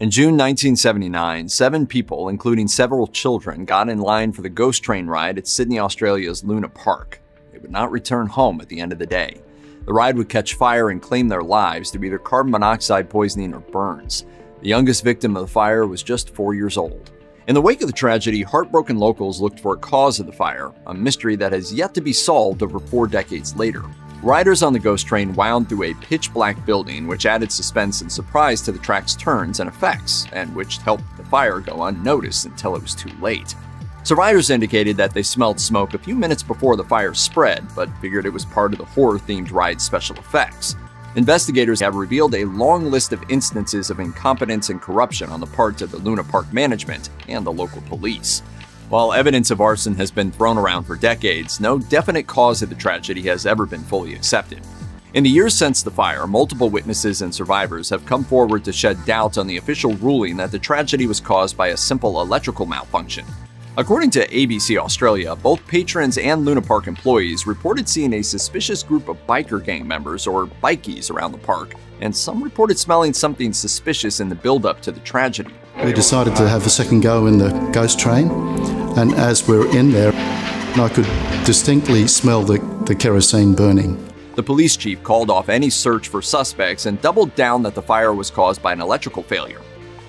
In June 1979, seven people, including several children, got in line for the ghost train ride at Sydney, Australia's Luna Park. They would not return home at the end of the day. The ride would catch fire and claim their lives through either carbon monoxide poisoning or burns. The youngest victim of the fire was just four years old. In the wake of the tragedy, heartbroken locals looked for a cause of the fire, a mystery that has yet to be solved over four decades later. Riders on the ghost train wound through a pitch black building, which added suspense and surprise to the track's turns and effects, and which helped the fire go unnoticed until it was too late. Survivors indicated that they smelled smoke a few minutes before the fire spread, but figured it was part of the horror themed ride's special effects. Investigators have revealed a long list of instances of incompetence and corruption on the part of the Luna Park management and the local police. While evidence of arson has been thrown around for decades, no definite cause of the tragedy has ever been fully accepted. In the years since the fire, multiple witnesses and survivors have come forward to shed doubt on the official ruling that the tragedy was caused by a simple electrical malfunction. According to ABC Australia, both patrons and Luna Park employees reported seeing a suspicious group of biker gang members or bikies around the park, and some reported smelling something suspicious in the build-up to the tragedy. We decided to have a second go in the ghost train, and as we're in there, I could distinctly smell the, the kerosene burning. The police chief called off any search for suspects and doubled down that the fire was caused by an electrical failure.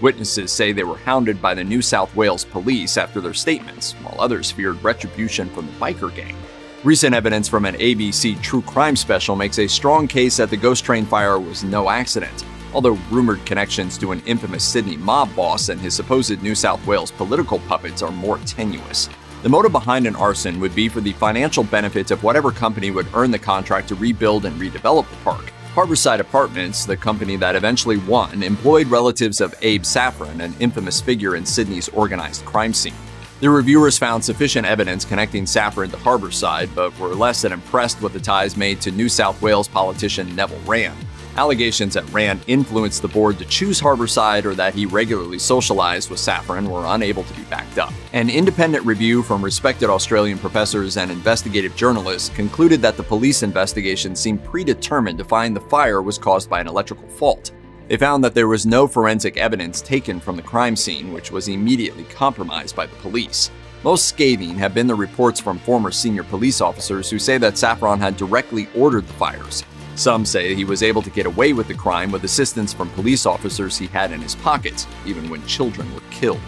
Witnesses say they were hounded by the New South Wales police after their statements, while others feared retribution from the biker gang. Recent evidence from an ABC true crime special makes a strong case that the ghost train fire was no accident although rumored connections to an infamous Sydney mob boss and his supposed New South Wales political puppets are more tenuous. The motive behind an arson would be for the financial benefits of whatever company would earn the contract to rebuild and redevelop the park. Harborside Apartments, the company that eventually won, employed relatives of Abe Saffron, an infamous figure in Sydney's organized crime scene. The reviewers found sufficient evidence connecting Saffron to Harborside, but were less than impressed with the ties made to New South Wales politician Neville Wran. Allegations that Wran influenced the board to choose Harborside or that he regularly socialized with Saffron were unable to be backed up. An independent review from respected Australian professors and investigative journalists concluded that the police investigation seemed predetermined to find the fire was caused by an electrical fault. They found that there was no forensic evidence taken from the crime scene, which was immediately compromised by the police. Most scathing have been the reports from former senior police officers who say that Saffron had directly ordered the fires, some say he was able to get away with the crime with assistance from police officers he had in his pockets, even when children were killed.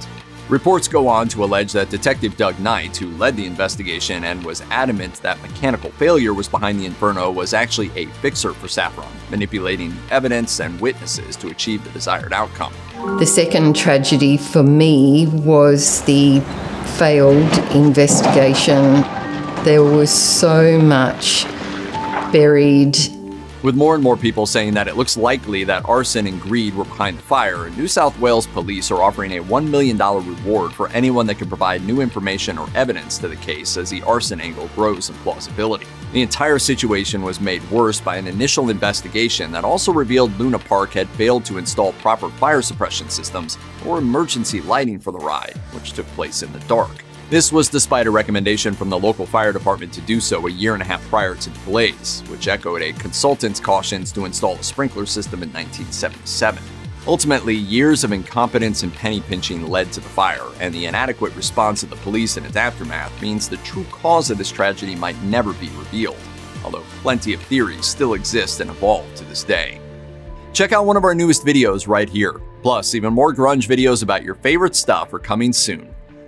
Reports go on to allege that Detective Doug Knight, who led the investigation and was adamant that mechanical failure was behind the inferno, was actually a fixer for Saffron, manipulating evidence and witnesses to achieve the desired outcome. The second tragedy for me was the failed investigation. There was so much buried with more and more people saying that it looks likely that arson and greed were behind the fire, New South Wales police are offering a $1 million reward for anyone that can provide new information or evidence to the case as the arson angle grows in plausibility. The entire situation was made worse by an initial investigation that also revealed Luna Park had failed to install proper fire suppression systems or emergency lighting for the ride, which took place in the dark. This was despite a recommendation from the local fire department to do so a year and a half prior to the blaze, which echoed a consultant's cautions to install a sprinkler system in 1977. Ultimately, years of incompetence and penny pinching led to the fire, and the inadequate response of the police in its aftermath means the true cause of this tragedy might never be revealed, although plenty of theories still exist and evolve to this day. Check out one of our newest videos right here. Plus, even more grunge videos about your favorite stuff are coming soon